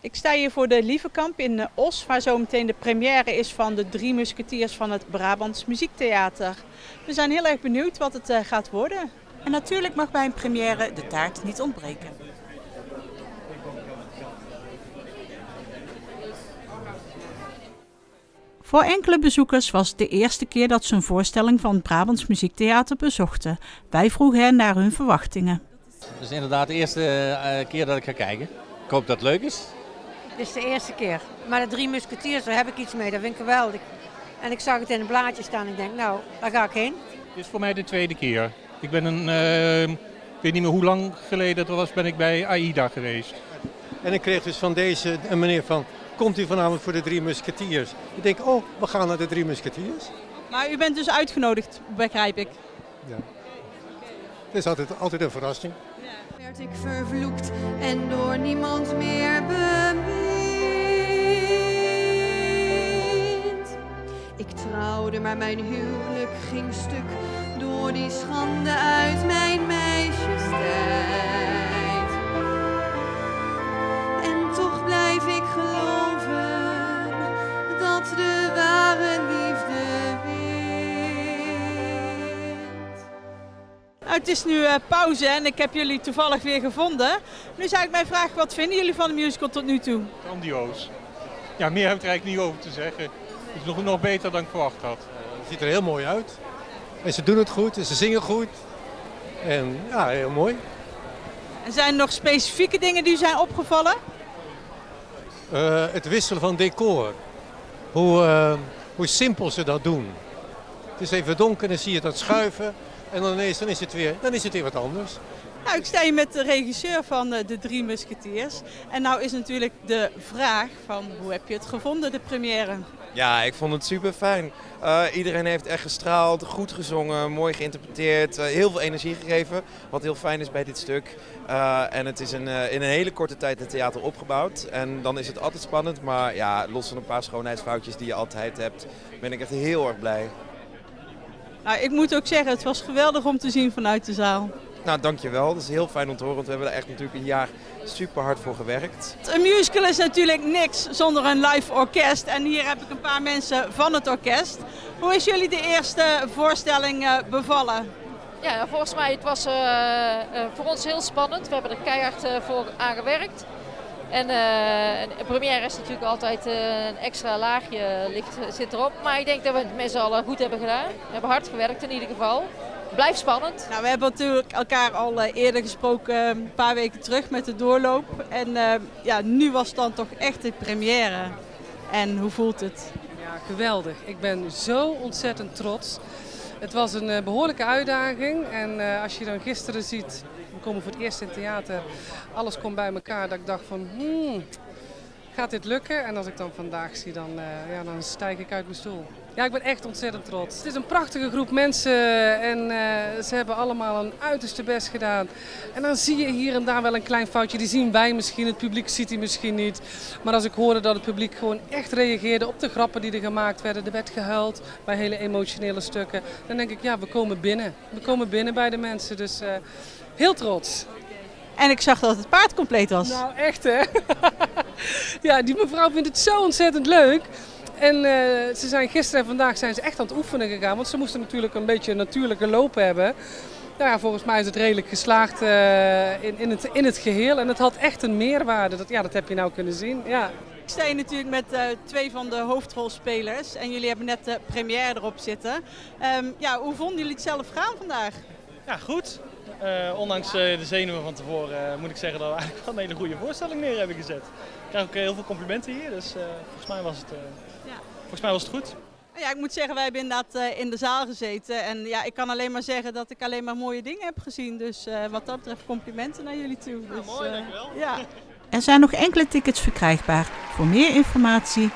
Ik sta hier voor de Lievekamp in Os, waar zometeen de première is van de Drie Musketiers van het Brabants Muziektheater. We zijn heel erg benieuwd wat het gaat worden. En natuurlijk mag bij een première de taart niet ontbreken. Voor enkele bezoekers was het de eerste keer dat ze een voorstelling van het Brabants Muziektheater bezochten. Wij vroegen hen naar hun verwachtingen. Het is inderdaad de eerste keer dat ik ga kijken. Ik hoop dat het leuk is. Dit is de eerste keer. Maar de drie musketiers, daar heb ik iets mee. Dat vind ik geweldig. En ik zag het in een blaadje staan en ik denk, nou, daar ga ik heen. Dit is voor mij de tweede keer. Ik ben een, uh, ik weet niet meer hoe lang geleden het was, ben ik bij AIDA geweest. En ik kreeg dus van deze een meneer van, komt u vanavond voor de drie musketiers? Ik denk, oh, we gaan naar de drie musketiers. Maar u bent dus uitgenodigd, begrijp ik. Ja. Het is altijd, altijd een verrassing. Ja. Werd ik vervloekt en door niemand meer. Maar mijn huwelijk ging stuk door die schande uit mijn meisjestijd. En toch blijf ik geloven dat de ware liefde wint. Nou, het is nu uh, pauze en ik heb jullie toevallig weer gevonden. Nu zou ik mijn vraag, wat vinden jullie van de musical tot nu toe? Grandioos. Ja, meer heb ik er eigenlijk niet over te zeggen. Het is nog, nog beter dan ik verwacht had. Het ziet er heel mooi uit. En ze doen het goed en ze zingen goed. En ja, heel mooi. En zijn er nog specifieke dingen die u zijn opgevallen? Uh, het wisselen van decor. Hoe, uh, hoe simpel ze dat doen. Het is even donker en dan zie je dat schuiven. En dan ineens dan is, het weer, dan is het weer wat anders. Nou, ik sta hier met de regisseur van de Drie Musketeers. En nou is natuurlijk de vraag van hoe heb je het gevonden, de première? Ja, ik vond het super fijn. Uh, iedereen heeft echt gestraald, goed gezongen, mooi geïnterpreteerd, uh, heel veel energie gegeven. Wat heel fijn is bij dit stuk. Uh, en het is een, in een hele korte tijd het theater opgebouwd. En dan is het altijd spannend, maar ja, los van een paar schoonheidsfoutjes die je altijd hebt, ben ik echt heel erg blij. Nou, ik moet ook zeggen, het was geweldig om te zien vanuit de zaal. Nou, dankjewel. Dat is heel fijn om te horen, want we hebben er echt natuurlijk een jaar super hard voor gewerkt. Een musical is natuurlijk niks zonder een live orkest. En hier heb ik een paar mensen van het orkest. Hoe is jullie de eerste voorstelling bevallen? Ja, volgens mij het was uh, uh, voor ons heel spannend. We hebben er keihard uh, voor aangewerkt. En een première is natuurlijk altijd een extra laagje ligt, zit erop. Maar ik denk dat we het met z'n allen goed hebben gedaan. We hebben hard gewerkt in ieder geval. Blijft spannend. Nou, we hebben natuurlijk elkaar al eerder gesproken, een paar weken terug met de doorloop. En ja, nu was het dan toch echt de première. En hoe voelt het? Ja, geweldig. Ik ben zo ontzettend trots. Het was een behoorlijke uitdaging. En als je dan gisteren ziet, we komen voor het eerst in het theater, alles komt bij elkaar. Dat ik dacht van, hmm, gaat dit lukken? En als ik dan vandaag zie, dan, uh, ja, dan stijg ik uit mijn stoel. Ja, ik ben echt ontzettend trots. Het is een prachtige groep mensen en uh, ze hebben allemaal een uiterste best gedaan. En dan zie je hier en daar wel een klein foutje. Die zien wij misschien, het publiek ziet die misschien niet. Maar als ik hoorde dat het publiek gewoon echt reageerde op de grappen die er gemaakt werden. Er werd gehuild bij hele emotionele stukken. Dan denk ik, ja, we komen binnen. We komen binnen bij de mensen, dus uh, heel trots. En ik zag dat het paard compleet was. Nou, echt hè? ja, die mevrouw vindt het zo ontzettend leuk. En uh, ze zijn gisteren en vandaag zijn ze echt aan het oefenen gegaan. Want ze moesten natuurlijk een beetje een natuurlijke loop hebben. Nou ja, volgens mij is het redelijk geslaagd uh, in, in, het, in het geheel. En het had echt een meerwaarde. Dat, ja, dat heb je nou kunnen zien. Ja. Ik sta hier natuurlijk met uh, twee van de hoofdrolspelers. En jullie hebben net de première erop zitten. Um, ja, hoe vonden jullie het zelf gaan vandaag? Ja, goed. Uh, ondanks uh, de zenuwen van tevoren uh, moet ik zeggen dat we eigenlijk wel een hele goede voorstelling neer hebben gezet. Ik krijg ook heel veel complimenten hier, dus volgens, mij was het, ja. volgens mij was het goed. Ja, ik moet zeggen, wij hebben inderdaad in de zaal gezeten. En ja, ik kan alleen maar zeggen dat ik alleen maar mooie dingen heb gezien. Dus wat dat betreft complimenten naar jullie toe. Ja, dus, mooi, dankjewel. Ja. Er zijn nog enkele tickets verkrijgbaar. Voor meer informatie